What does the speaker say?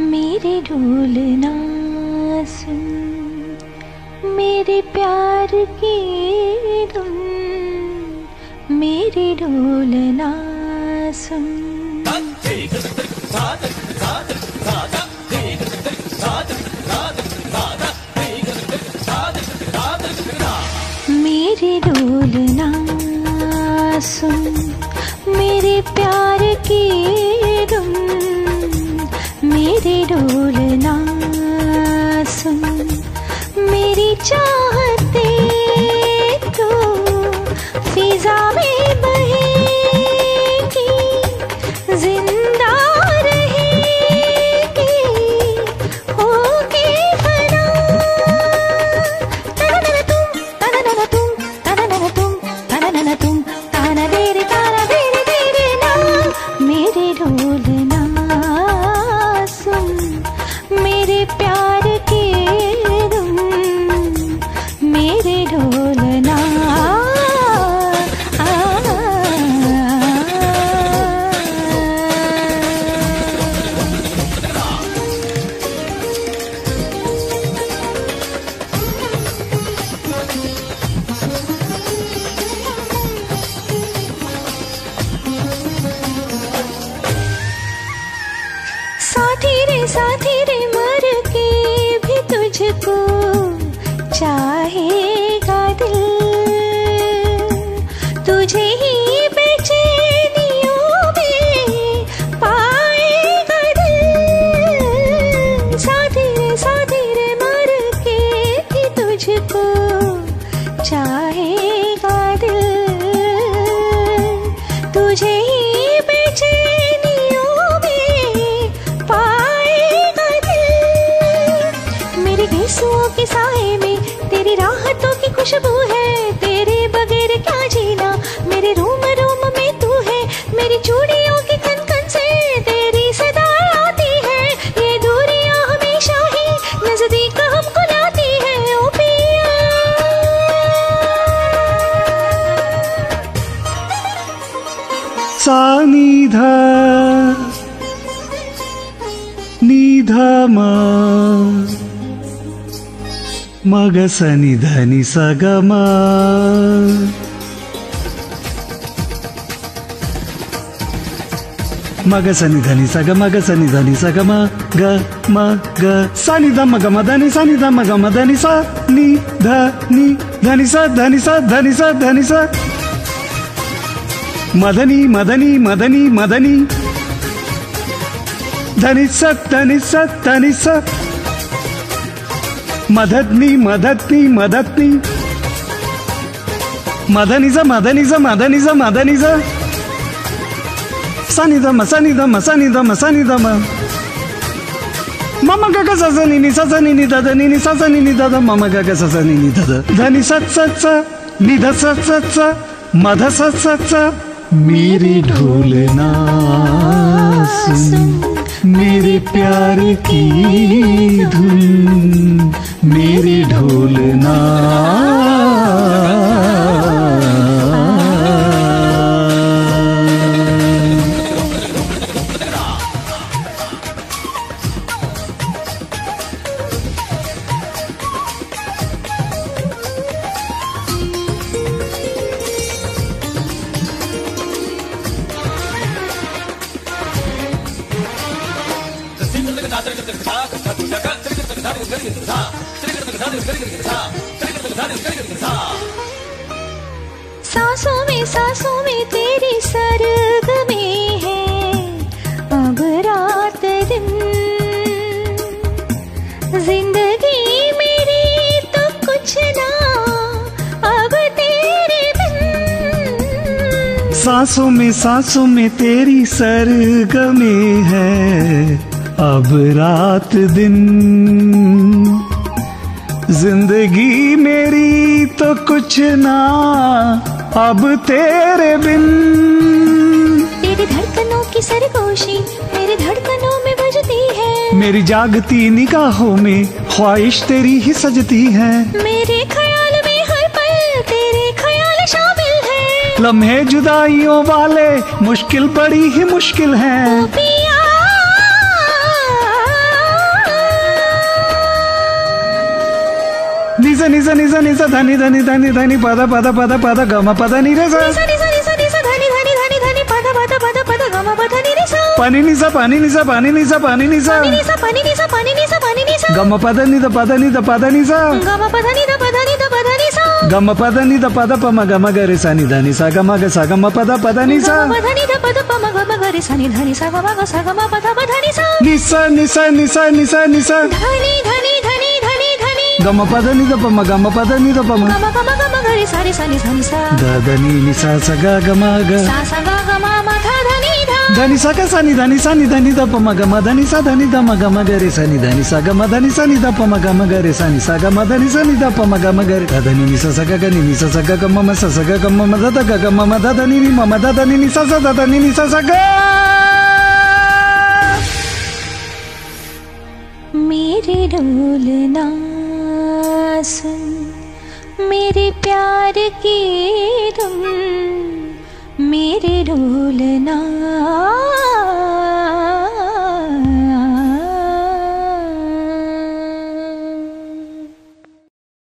मेरे ढोलना सुन मेरे प्यार की धुन मेरे ढोलना सुन मेरे डोलना सुन मेरे प्यार की साथी रे साथी रे मर के भी तुझको चाहेगा सा निध निध मग स निध नि स मग स नि ध नि ग मग स नि ध नि स ग म ग म ग स नि ध ग म ध स नि ध ग म ध स नि ध नि ध नि स ध नि स ध नि स मदनी मदनी मदनी मदनी. धनिस धनिस धनिस मदतनी मदतनी मदतनी. मदनीज मदनीज मदनीज मदनीज सानिध मसानिध मसानिध मसानिध मम गग ससनी नि ससनी नि दद नि नि ससनी नि दद मम गग ससनी नि दद धनि सत् सत् निध सत् सत् मध सत् सत् मेरी ढोलना सुन मेरे प्यार की धुन मेरी ढोलना सांसों में सांसों में तेरी सरग में है। अब रात दिन। ज़िंदगी मेरी तो कुछ ना, अब तेरे बिन। सांसों में सांसों में तेरी सरगमे है। अब रात दिन। ज़िंदगी मेरी तो कुछ ना अब तेरे बिन। तेरी धड़कनों की सरगोशी मेरी धड़कनों में बजती है। मेरी जागती निगाहों में ख्वाहिश तेरी ही सजती है। मेरे ख्याल में हर पल तेरे ख्याल शामिल है। लम्हे जुदाइयों वाले मुश्किल बड़ी ही मुश्किल है। నిజ నిజ నిజ నిజ ధని ధని ధని ధని పద పద పద పద గమ పద నిరస నిస నిస నిస నిస ధని ధని ధని ధని పద పద పద పద గమ పద ని నిస పని నిజ పని నిజ పని నిజ పని నిజ పని నిస పని నిస పని నిస పని నిస గమ పద నిద పద నిద పద నిజ గమ పద ని ద పద ని ద పద ని స గమ పద నిద పద పమ గమ గరి స నిధ ని స గమ గ స గమ పద పద ని స గమ పద ని ద పద పమ గమ గరి స ని ధని స గమ గ స గమ పద పద ని స నిస నిస నిస నిస నిస ధని ధని ధని ధని ధని గమ పద నిద పమ గమ పద నిద పమ గమ గమ గమ గరి స రి స ని స ని స దద ని ని స స గ గమ గ స స గ గ మ మ ధ ధని ధ ధని స గ స ని ధని స ని ధని ద పమ గమ ధని స ధని ద మ గమ గరి స ని ధని స గమ ధని స ని ద పమ గమ గరి స ని స గమ ధని స ని ద పమ గమ గరి ధ ధని ని స స గ గ ని ని స స గ గ మ మ స స గ గ మ మ ధ ధ గ గ మ మ ధ ధ ని ని మ మ ధ ధ ని ని స స ధ ధ ని ని స స గ मेरे डोलना सुन मेरे प्यार की धुन मेरे डोलना